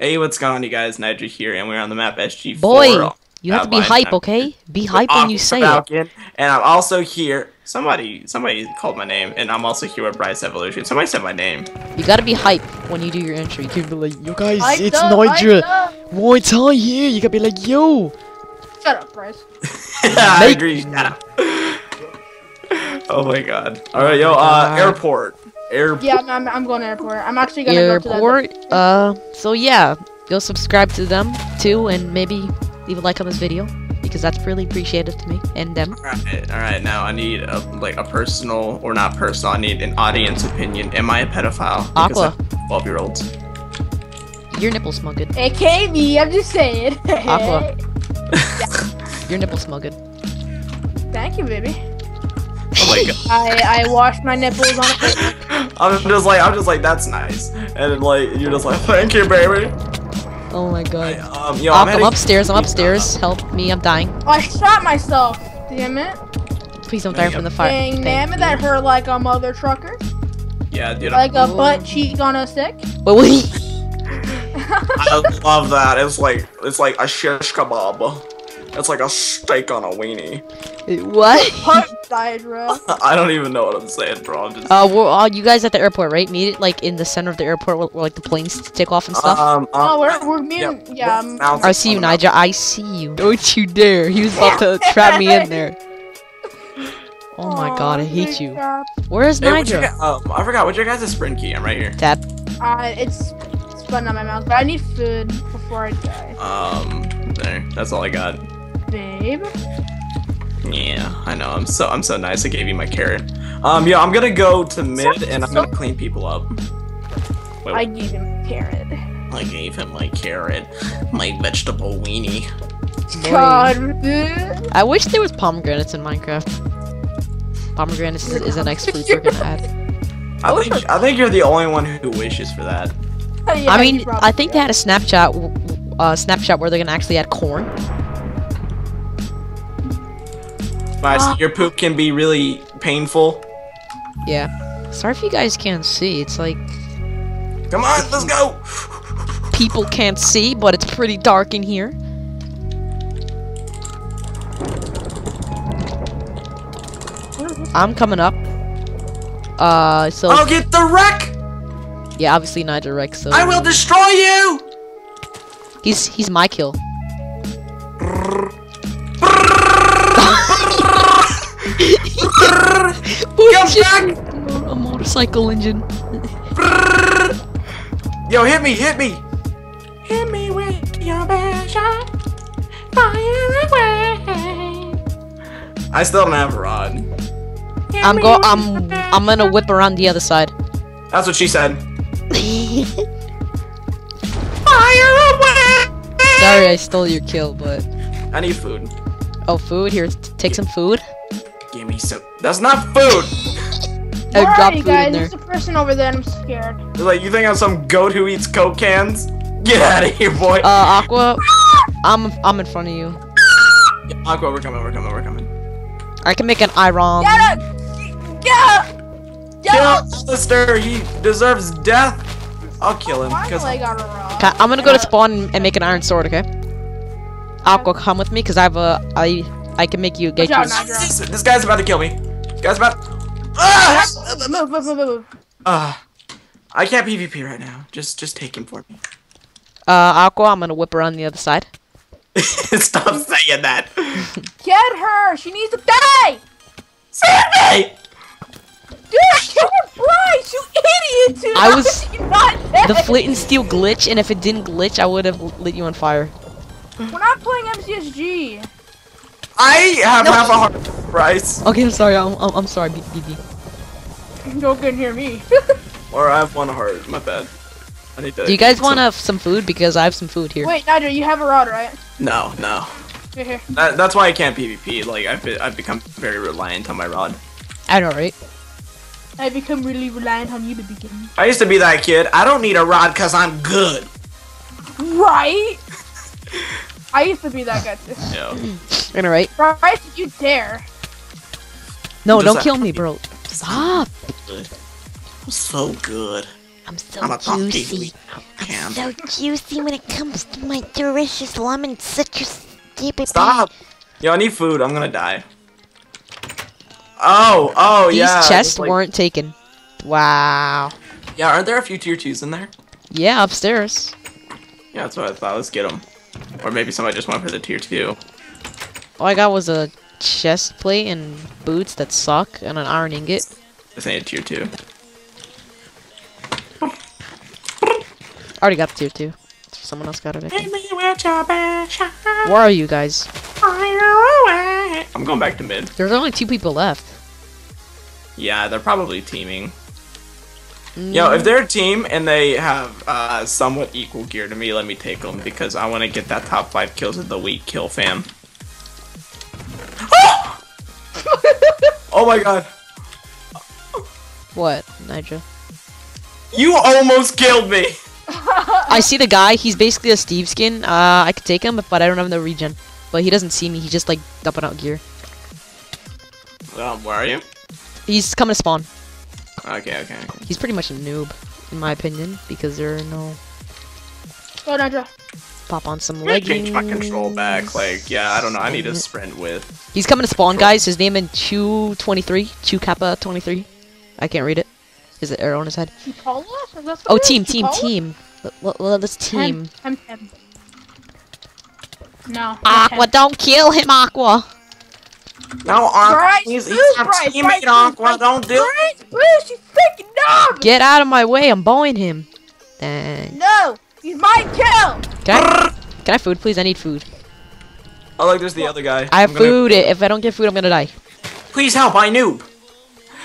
Hey, what's going on, you guys? Nigel here, and we're on the map SG4. Boy, you have to be hype, okay? Be hype when you say it. And I'm also here. Somebody, somebody called my name, and I'm also here with Bryce Evolution. Somebody said my name. You gotta be hype when you do your intro. You can't be like, yo guys, Hyped it's up, Nigel. hyped up. Muay Thai here. You gotta be like, yo. Shut up, Bryce. I agree. Shut up. oh my god. All right, yo. Uh, airport. Airport. Yeah, I'm, I'm, I'm going to airport. I'm actually gonna go to Airport. Uh, so yeah, go subscribe to them too, and maybe leave a like on this video because that's really appreciated to me and them. All right, all right. Now I need a, like a personal or not personal. I need an audience opinion. Am I a pedophile? Aqua. Twelve year olds. Your nipple smugged. that. AKA me, I'm just saying. Aqua. Your nipple good. Thank you, baby. Oh my god. I, I washed my nipples on a plate. I'm just like I'm just like that's nice, and like you're just like thank you, baby. Oh my god. Um, yo, I'm, I'm upstairs. I'm upstairs. Help me. I'm dying. I shot myself. Damn it. Please don't die from the fire. Dang, damn it, that hurt like a mother trucker. Yeah, dude. Like a Ooh. butt cheek on a stick. Wait, wait. I love that. It's like it's like a shish kebab. It's like a steak on a weenie. What? Punch died, bro. I don't even know what I'm saying, bro. I'm just Uh, we're all you guys at the airport, right? Meet it like in the center of the airport where, where like the planes take off and stuff. um, um Oh, we're, we're me and, yeah, yeah, um, mountain I see you, on. Nigel. I see you. Don't you dare. He was about to trap me in there. Oh my god, I hate you. Uh, Where is Hey, what's Nigel? guy- um, I forgot what your guys' sprint key. I'm right here. Tab. it's, it's fun on my mouth, but I need food before I die. Um, there. That's all I got. Babe. Yeah, I know. I'm so I'm so nice. I gave you my carrot. Um, yeah, I'm gonna go to mid and I'm gonna clean people up. Wait, I gave him a carrot. I gave him my carrot, my vegetable weenie. God. I wish there was pomegranates in Minecraft. Pomegranates is, is a next fruit we're gonna add. I think I think you're the only one who wishes for that. Yeah, I mean, I think they had a Snapchat, w- w- uh, Snapchat where they're gonna actually add corn. Nice. Ah. Your poop can be really painful. Yeah. Sorry if you guys can't see. It's like Come on, let's go. people can't see, but it's pretty dark in here. I'm coming up. Uh, so I'll get the wreck. yeah, obviously Nigel Rex. So I will destroy you. he's he's my kill. Come back. A motorcycle engine. Yo, hit me, hit me. Hit me with your best shot. Fire away. I still don't have a rod. Hit I'm go. I'm I'm gonna whip around the other side. That's what she said. Fire away. Sorry, I stole your kill, but I need food. oh, food. Here, take some food. Give me some. That's not food. I Where are you guys? there. There's a person over there and I'm scared. It's like you think I'm some goat who eats coke cans? Get out of here, boy. Uh, Aqua, I'm I'm in front of you. Aqua, we're coming. We're coming. We're coming. I can make an iron. Get up! Get up! Get Kill up! Alistair. He deserves death. I'll kill him. Cause Finally got a rock. Okay, I'm gonna go to spawn and make an iron sword. Okay. Aqua, come with me, cause I have a I I can make you get Watch out, you. Nigel. this, this guy's about to kill me. This guy's about. Ah! Move, move, move, move, move. Ah. I can't PvP right now. Just, just take him for me. Uh, Aqua, I'm gonna whip her on the other side. Stop saying that. Get her! She needs to die! Save me! Dude, I her Bryce! You idiot, dude! I was- is she not dead? The flint and steel glitch, and if it didn't glitch, I would have lit you on fire. We're not playing MCSG. I have No. half a heart, Bryce. Okay, I'm sorry. I'm I'm, I'm sorry, B- BB. Don't get near me. Or I have one heart. My bad. I need to. Do you guys want to some food? Because I have some food here. Wait, Nigel, you have a rod, right? No, no. Here, here. That, that's why I can't PvP. Like I've be, I've become very reliant on my rod. I know, right? I become really reliant on you to begin. I used to be that kid. I don't need a rod because I'm good. Right? I used to be that guy too. Yeah. I know, right? Bryce, if you dare. No, Just don't kill me, bro. Stop. I'm so good. I'm so I'm a top juicy. So juicy when it comes to my delicious lemon citrus stupid Stop. Yo, I need food. I'm gonna die. Oh, oh These yeah. chests like- weren't taken. Wow. Yeah, aren't there a few tier twos in there? Yeah, upstairs. Yeah, that's what I thought. Let's get them. Or maybe somebody just went for the tier two. All I got was a chest plate and boots that suck and an iron ingot. This ain't a tier two. I already got the tier two. Someone else got it. I me with your. Where are you guys? I'm going back to mid. There's only two people left. Yeah, they're probably teaming. Yo, if they're a team and they have uh, somewhat equal gear to me, let me take them because I want to get that top five kills of the week kill fam. oh my god. What, Nigel? You almost killed me! I see the guy. He's basically a Steve skin. Uh, I could take him, but I don't have no regen. But he doesn't see me. He's just like dumping out gear. Um, where are you? He's coming to spawn. Okay, okay, okay. He's pretty much a noob, in my opinion, because there are no Go, Nigel. pop on some leggings. change my control back. Like, yeah, I don't know. I need to sprint with. He's coming to spawn, guys. His name in Chew twenty three, Chew Kappa twenty three. I can't read it. Is it arrow on his head? Chipola? Oh, what it is? team, team, team. Let- let- let- Let's team. No. Aqua, don't kill him, Aqua. No, Aqua. Bryce, He's, he's move, our Bryce, teammate, Bryce, Aqua. Bryce, Don't do it. Bryce, Bryce, you freaking dog! Get out of my way. I'm bowing him. Dang. No! He's my kill! Can I, can I food, please? I need food. Oh, look, there's the other guy. I have I'm gonna- food. If I don't get food, I'm gonna die. Please help, I noob.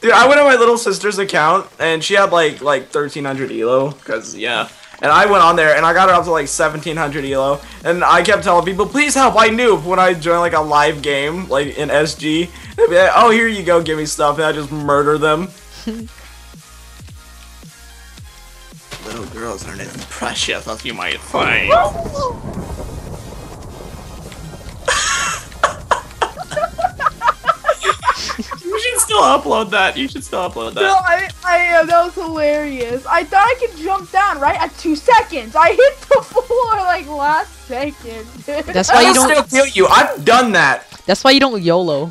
Dude, I went on my little sister's account and she had like like 1300 elo cuz yeah. And I went on there and I got her up to like 1700 elo and I kept telling people, "Please help, I noob." When I join like a live game like in SG, they'd be like, "Oh, here you go, give me stuff." And I just murder them. Little girls aren't as precious as you might think. still upload that. You should still upload that. No, I, I am. That was hilarious. I thought I could jump down right at two seconds. I hit the floor like last second. That's why you don't. still kill you. I've done that. That's why you don't YOLO.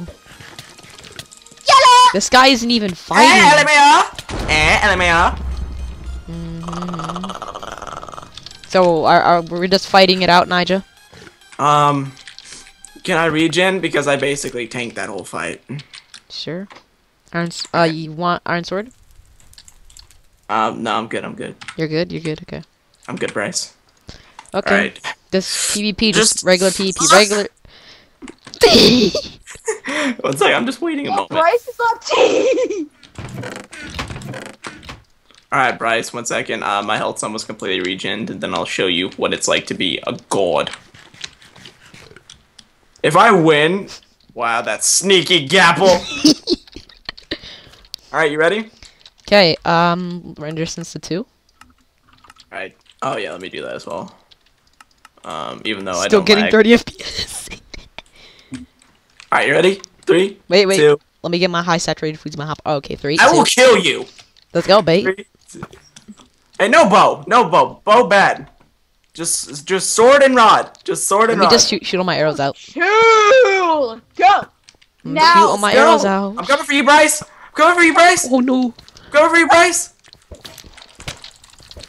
Yellow! This guy isn't even fighting. Eh, fighting. LMAO. Eh, LMAO. So are, are we're just fighting it out, Nija? Um, can I regen because I basically tanked that whole fight. Sure. Iron. s- Uh, you want iron sword? Um, no, I'm good. I'm good. You're good. You're good. Okay. I'm good, Bryce. Okay. All right. This PvP, just, Just- regular PvP, regular. One second. I'm just waiting a moment. Bryce is on T! All right, Bryce. One second. Uh, my health's almost completely regened, and then I'll show you what it's like to be a god. If I win, wow, that sneaky gapple. All right, you ready? Okay. Um, render distance to two. All right. Oh yeah, let me do that as well. Um, even though I Still getting lag. 30 FPS. All right, you ready? Three, wait, wait. two. Let me get my high saturated foods. My hop. Oh, okay, three, I two. will kill you. Let's go, bait. Three, two. Hey, no bow, no bow, bow bad. Just, just sword and rod. Just sword Let and me rod. just shoot, shoot all my arrows out. Two! Go! Shoot Now! all my Go. arrows out. I'm coming for you, Bryce. I'm for you, Bryce. Oh no. I'm coming for you, Bryce.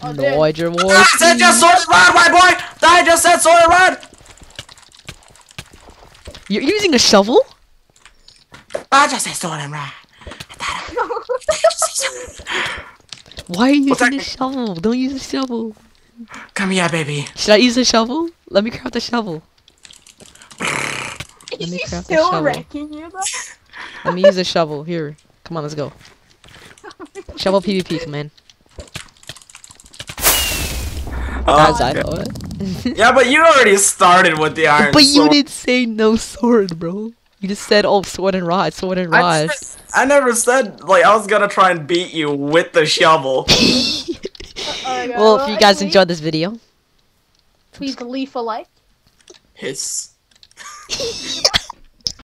Oh, dude. No, I just I said ah, just sword and rod, my boy. I just said sword and rod. You're using a shovel? I just said sword and rod. Why are you What's using a shovel? Don't use a shovel. Come here, baby. Should I use a shovel? Let me craft a shovel. Is me he craft a still shovel. wrecking you though? Let me use a shovel. Here. Come on, let's go. Shovel PvP, come in. Oh guys, I okay. know it. Yeah, but you already started with the iron But you didn't say no sword, bro. You just said, oh, sword and rod, sword and I, rod. said- I never said like I was gonna try and beat you with the shovel. Oh, Well, if you guys please- enjoyed this video, please leave a like. Hiss.